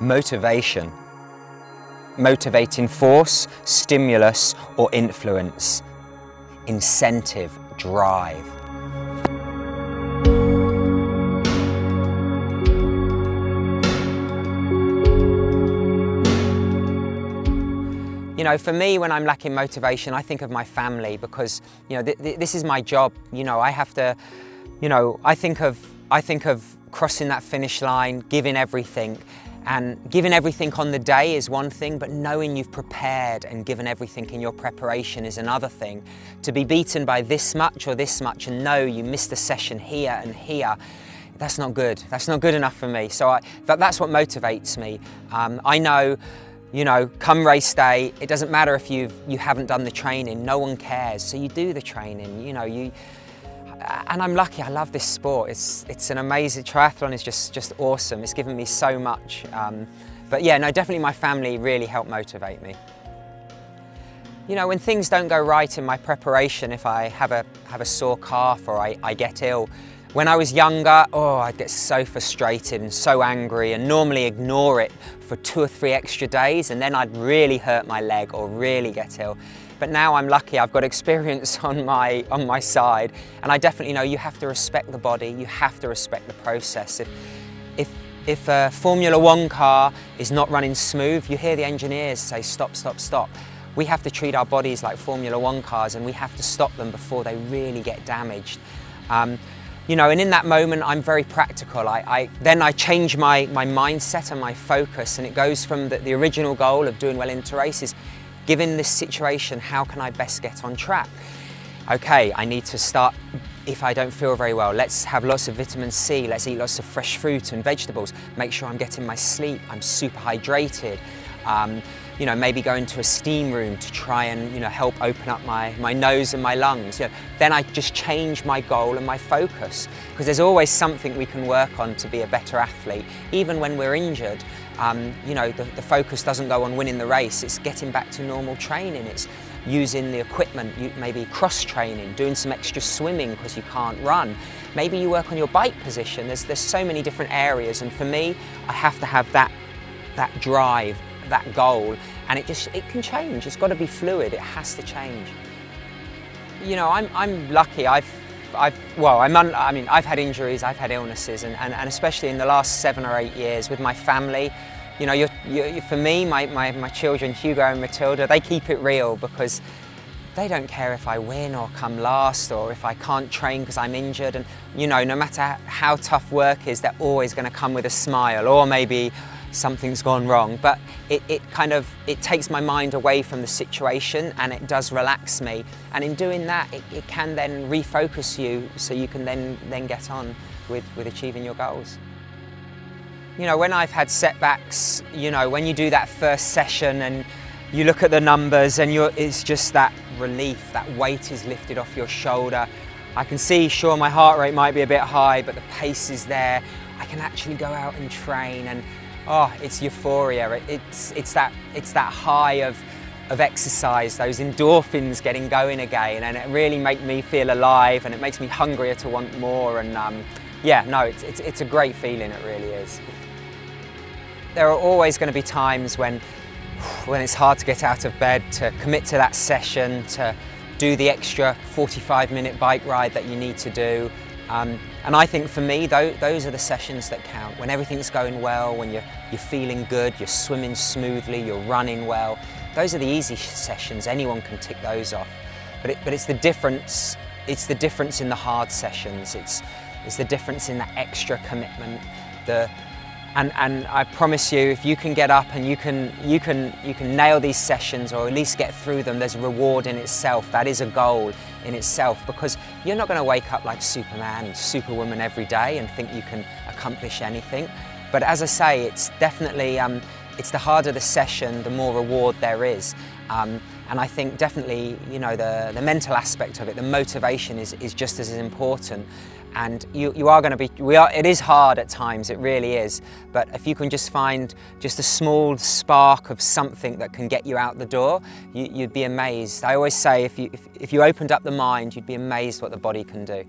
motivation. Motivating force, stimulus or influence. Incentive, drive. You know, for me, when I'm lacking motivation, I think of my family because, you know, th th this is my job. You know, I have to, you know, I think of, I think of crossing that finish line, giving everything. And giving everything on the day is one thing, but knowing you've prepared and given everything in your preparation is another thing. To be beaten by this much or this much and know you missed a session here and here, that's not good. That's not good enough for me. So I, that, that's what motivates me. Um, I know you know, come race day, it doesn't matter if you've, you haven't done the training, no one cares. So you do the training, you know, you, and I'm lucky, I love this sport. It's, it's an amazing, triathlon is just, just awesome. It's given me so much. Um, but yeah, no, definitely my family really helped motivate me. You know, when things don't go right in my preparation, if I have a, have a sore calf or I, I get ill, when I was younger, oh, I'd get so frustrated and so angry and normally ignore it for two or three extra days and then I'd really hurt my leg or really get ill. But now I'm lucky, I've got experience on my, on my side and I definitely know you have to respect the body, you have to respect the process. If, if, if a Formula One car is not running smooth, you hear the engineers say stop, stop, stop. We have to treat our bodies like Formula One cars and we have to stop them before they really get damaged. Um, you know, and in that moment, I'm very practical. I, I, then I change my, my mindset and my focus, and it goes from the, the original goal of doing well into races. Given this situation, how can I best get on track? Okay, I need to start, if I don't feel very well, let's have lots of vitamin C, let's eat lots of fresh fruit and vegetables, make sure I'm getting my sleep, I'm super hydrated. Um, you know, maybe go into a steam room to try and, you know, help open up my, my nose and my lungs. You know, then I just change my goal and my focus because there's always something we can work on to be a better athlete. Even when we're injured, um, you know, the, the focus doesn't go on winning the race, it's getting back to normal training. It's using the equipment, maybe cross training, doing some extra swimming because you can't run. Maybe you work on your bike position. There's, there's so many different areas and for me, I have to have that, that drive that goal and it just it can change it's got to be fluid it has to change you know I'm, I'm lucky I've I've well I'm un, I mean I've had injuries I've had illnesses and, and, and especially in the last seven or eight years with my family. You know you're, you're, for me my, my, my children Hugo and Matilda they keep it real because they don't care if I win or come last or if I can't train because I'm injured and you know no matter how tough work is they're always going to come with a smile or maybe something's gone wrong. But it, it kind of, it takes my mind away from the situation and it does relax me. And in doing that, it, it can then refocus you so you can then, then get on with, with achieving your goals. You know, when I've had setbacks, you know, when you do that first session and you look at the numbers and it's just that relief, that weight is lifted off your shoulder. I can see, sure, my heart rate might be a bit high, but the pace is there. I can actually go out and train and oh, it's euphoria. It's, it's, that, it's that high of, of exercise, those endorphins getting going again, and it really makes me feel alive and it makes me hungrier to want more. And um, yeah, no, it's, it's, it's a great feeling, it really is. There are always going to be times when, when it's hard to get out of bed, to commit to that session, to do the extra 45 minute bike ride that you need to do. Um, and I think for me, those are the sessions that count. When everything's going well, when you're, you're feeling good, you're swimming smoothly, you're running well. Those are the easy sessions. Anyone can tick those off. But, it, but it's the difference. It's the difference in the hard sessions. It's, it's the difference in that extra commitment, the, and, and I promise you, if you can get up and you can, you, can, you can nail these sessions or at least get through them, there's a reward in itself. That is a goal in itself because you're not going to wake up like Superman Superwoman every day and think you can accomplish anything. But as I say, it's definitely, um, it's the harder the session, the more reward there is. Um, and I think definitely, you know, the, the mental aspect of it, the motivation is, is just as important. And you, you are going to be, we are, it is hard at times, it really is. But if you can just find just a small spark of something that can get you out the door, you, would be amazed. I always say if you, if, if you opened up the mind, you'd be amazed what the body can do.